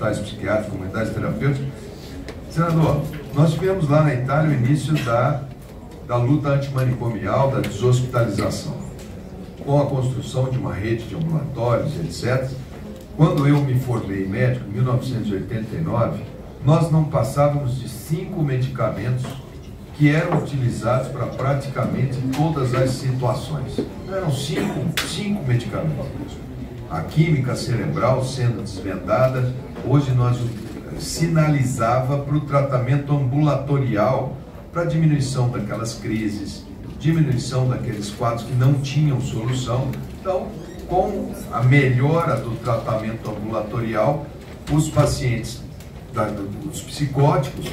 hospitais psiquiátricos, comunidades terapêuticas. Senador, nós tivemos lá na Itália o início da, da luta antimanicomial, da deshospitalização, com a construção de uma rede de ambulatórios, etc. Quando eu me formei médico, em 1989, nós não passávamos de cinco medicamentos que eram utilizados para praticamente todas as situações. Eram cinco, cinco medicamentos. A química cerebral sendo desvendada, hoje nós sinalizava para o tratamento ambulatorial, para diminuição daquelas crises, diminuição daqueles quadros que não tinham solução. Então, com a melhora do tratamento ambulatorial, os pacientes, os psicóticos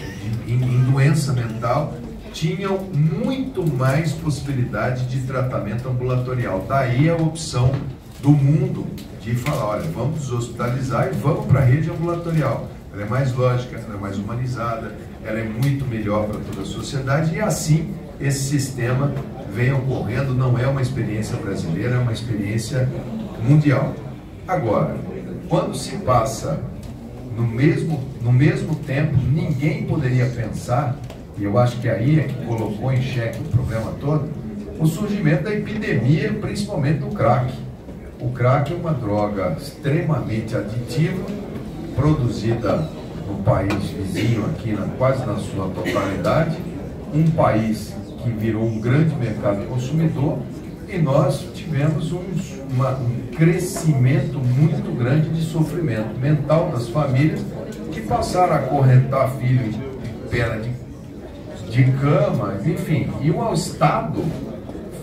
em, em doença mental, tinham muito mais possibilidade de tratamento ambulatorial. Daí a opção do mundo de falar, olha, vamos deshospitalizar e vamos para a rede ambulatorial. Ela é mais lógica, ela é mais humanizada, ela é muito melhor para toda a sociedade e assim esse sistema vem ocorrendo, não é uma experiência brasileira, é uma experiência mundial. Agora, quando se passa no mesmo, no mesmo tempo, ninguém poderia pensar e eu acho que aí é que colocou em xeque o problema todo, o surgimento da epidemia, principalmente do crack. O crack é uma droga extremamente aditiva, produzida no país vizinho aqui, na, quase na sua totalidade, um país que virou um grande mercado consumidor, e nós tivemos um, uma, um crescimento muito grande de sofrimento mental das famílias que passaram a correntar filho em pena de de camas, enfim. E o Estado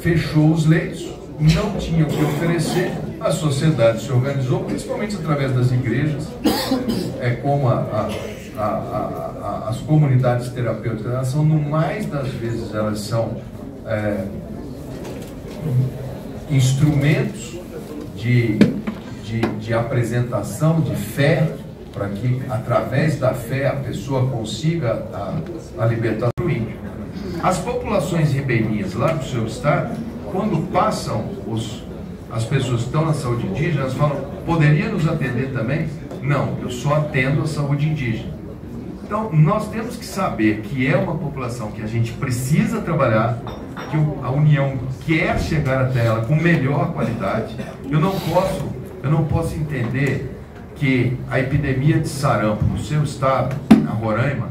fechou os leitos, não tinha o que oferecer, a sociedade se organizou, principalmente através das igrejas, é, como a, a, a, as comunidades terapêuticas, elas são, no mais das vezes, elas são é, instrumentos de, de, de apresentação de fé, para que através da fé a pessoa consiga a, a libertação do índio. As populações ribeirinhas lá do seu estado, quando passam os, as pessoas que estão na saúde indígena, elas falam, poderia nos atender também? Não, eu só atendo a saúde indígena. Então, nós temos que saber que é uma população que a gente precisa trabalhar, que a União quer chegar até ela com melhor qualidade. Eu não posso, eu não posso entender que a epidemia de sarampo no seu estado, na Roraima,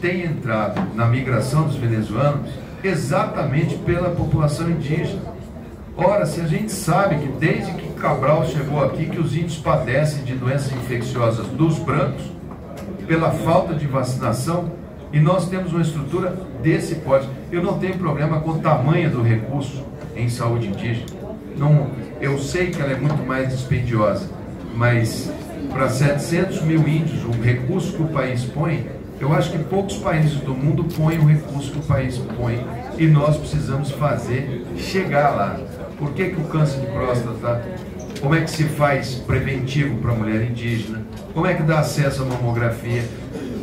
tem entrado na migração dos venezuelanos exatamente pela população indígena. Ora, se a gente sabe que desde que Cabral chegou aqui, que os índios padecem de doenças infecciosas dos brancos, pela falta de vacinação, e nós temos uma estrutura desse porte. Eu não tenho problema com o tamanho do recurso em saúde indígena. Não, eu sei que ela é muito mais dispendiosa, mas para 700 mil índios, o recurso que o país põe, eu acho que poucos países do mundo põem o recurso que o país põe e nós precisamos fazer chegar lá. Por que, que o câncer de próstata, como é que se faz preventivo para a mulher indígena, como é que dá acesso à mamografia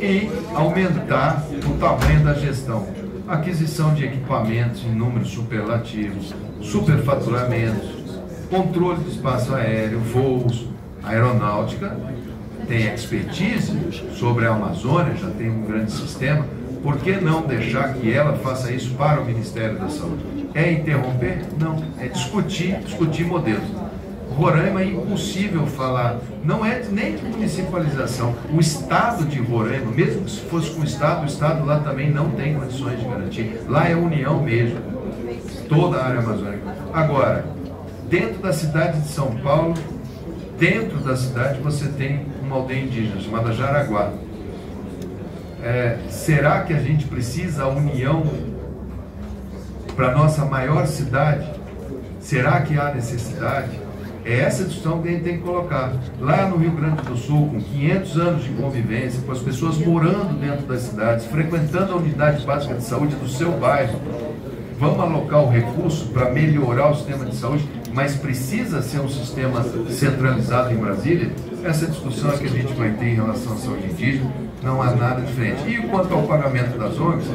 e aumentar o tamanho da gestão. Aquisição de equipamentos em números superlativos, superfaturamentos, controle do espaço aéreo, voos, aeronáutica tem expertise sobre a Amazônia, já tem um grande sistema, por que não deixar que ela faça isso para o Ministério da Saúde? É interromper? Não, é discutir, discutir modelos. Roraima é impossível falar, não é nem municipalização. O Estado de Roraima, mesmo se fosse com o Estado, o Estado lá também não tem condições de garantir. Lá é União mesmo, toda a área amazônica. Agora, dentro da cidade de São Paulo, dentro da cidade você tem uma aldeia indígena chamada Jaraguá. É, será que a gente precisa a união para nossa maior cidade? Será que há necessidade? É essa discussão que a gente tem que colocar. Lá no Rio Grande do Sul, com 500 anos de convivência, com as pessoas morando dentro das cidades, frequentando a unidade básica de saúde do seu bairro, vamos alocar o recurso para melhorar o sistema de saúde, mas precisa ser um sistema centralizado em Brasília? Essa discussão é que a gente vai ter em relação à saúde indígena, não há nada diferente. E quanto ao pagamento das ONGs,